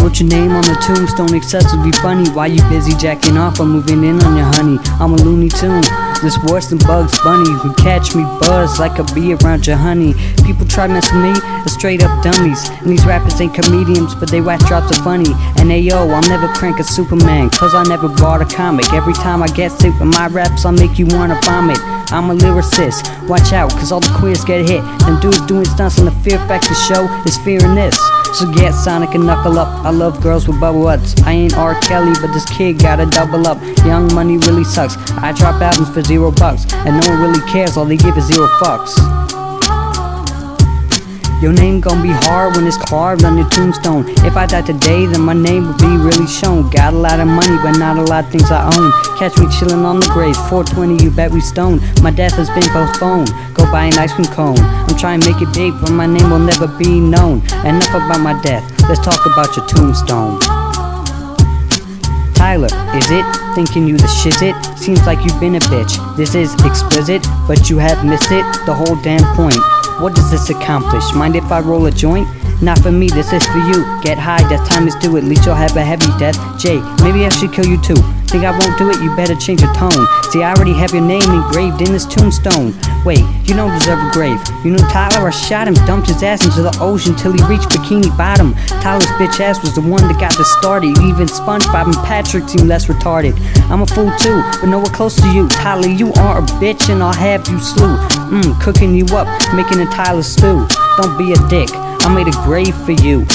wrote your name on the tombstone, excess would be funny. Why you busy jacking off? I'm moving in on your honey. I'm a Looney Tune. This worse than Bugs Bunny. You can catch me buzz like a bee around your honey. People try messing me, as straight up dummies. And these rappers ain't comedians, but they whack drops of funny. And ayo, I'll never crank a Superman, cause I never bought a comic. Every time I get sick with my raps, I'll make you wanna vomit. I'm a lyricist, watch out, cause all the queers get hit. And dudes doing stunts on the Fear Factor show is fearing this. So get Sonic and knuckle up. I love girls with bubble butts. I ain't R. Kelly, but this kid gotta double up. Young money really sucks. I drop albums for zero bucks, and no one really cares. All they give is zero fucks. Your name gon' be hard when it's carved on your tombstone. If I die today, then my name will be really shown. Got a lot of money, but not a lot of things I own. Catch me chillin' on the grave, 420, you bet we stoned. My death has been postponed. Go buy an ice cream cone. I'm trying to make it big, but my name will never be known. Enough about my death, let's talk about your tombstone. Tyler, is it? Thinking you the shit it? Seems like you've been a bitch. This is explicit, but you have missed it, the whole damn point. What does this accomplish? Mind if I roll a joint? Not for me, this is for you. Get high, death time is due, at least you'll have a heavy death. Jay, maybe I should kill you too. Think I won't do it? You better change your tone. See, I already have your name engraved in this tombstone. Wait, you don't deserve a grave. You know Tyler, I shot him, dumped his ass into the ocean till he reached Bikini Bottom. Tyler's bitch ass was the one that got this started. Even SpongeBob and Patrick seem less retarded. I'm a fool too, but nowhere close to you. Tyler, you are a bitch and I'll have you slew. Mmm, cooking you up, making a Tyler stew. Don't be a dick, I made a grave for you.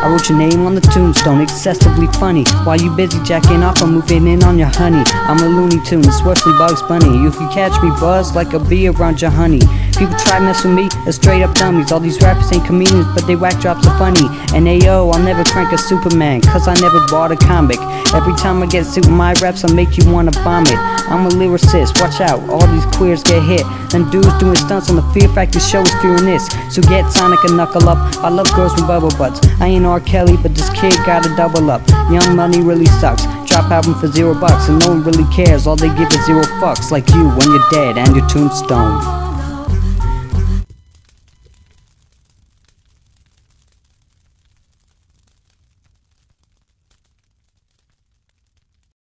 I wrote your name on the tombstone, excessively funny. While you busy jacking off, I'm moving in on your honey. I'm a Looney Tune, than Bugs Bunny. You can catch me buzz like a bee around your honey. People try mess with me as straight up dummies. All these rappers ain't comedians, but they whack drops are funny. And ayo, I'll never crank a Superman, cause I never bought a comic. Every time I get sick with my raps, I make you wanna vomit. I'm a lyricist, watch out, all these queers get hit. Then dudes doing stunts on the Fear Factor show is fearing this. So get Sonic and knuckle up. I love girls with bubble butts. I ain't R. Kelly, but this kid gotta double up. Young money really sucks. Drop album for zero bucks, and no one really cares. All they give is zero fucks, like you when you're dead and your tombstone.